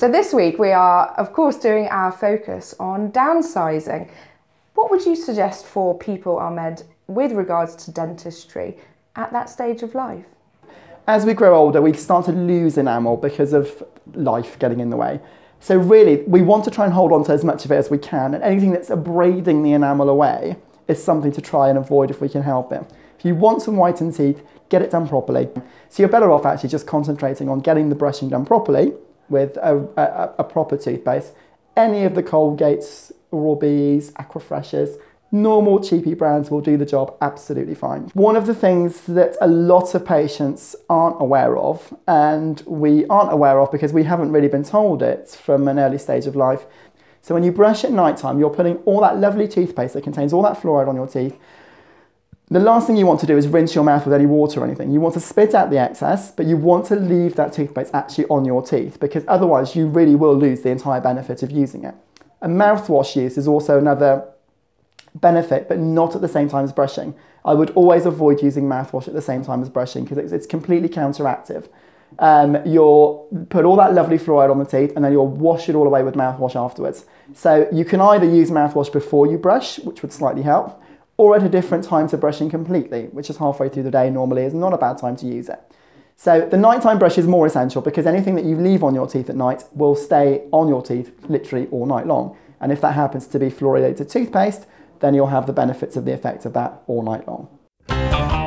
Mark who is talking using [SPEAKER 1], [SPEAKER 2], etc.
[SPEAKER 1] So this week we are, of course, doing our focus on downsizing. What would you suggest for people, Ahmad, with regards to dentistry at that stage of life?
[SPEAKER 2] As we grow older, we start to lose enamel because of life getting in the way. So really, we want to try and hold on to as much of it as we can, and anything that's abrading the enamel away is something to try and avoid if we can help it. If you want some whitened teeth, get it done properly. So you're better off actually just concentrating on getting the brushing done properly with a, a, a proper toothpaste. Any of the Colgates, Oral-B's, Aquafreshes, normal cheapy brands will do the job absolutely fine. One of the things that a lot of patients aren't aware of, and we aren't aware of because we haven't really been told it from an early stage of life. So when you brush at night time, you're putting all that lovely toothpaste that contains all that fluoride on your teeth. The last thing you want to do is rinse your mouth with any water or anything. You want to spit out the excess, but you want to leave that toothpaste actually on your teeth because otherwise you really will lose the entire benefit of using it. A mouthwash use is also another benefit, but not at the same time as brushing. I would always avoid using mouthwash at the same time as brushing because it's, it's, completely counteractive. Um, you'll put all that lovely fluoride on the teeth and then you'll wash it all away with mouthwash afterwards. So you can either use mouthwash before you brush, which would slightly help, or at a different time to brushing completely, which is halfway through the day normally is not a bad time to use it. So the nighttime brush is more essential because anything that you leave on your teeth at night will stay on your teeth literally all night long. And if that happens to be fluoridated toothpaste, then you'll have the benefits of the effect of that all night long.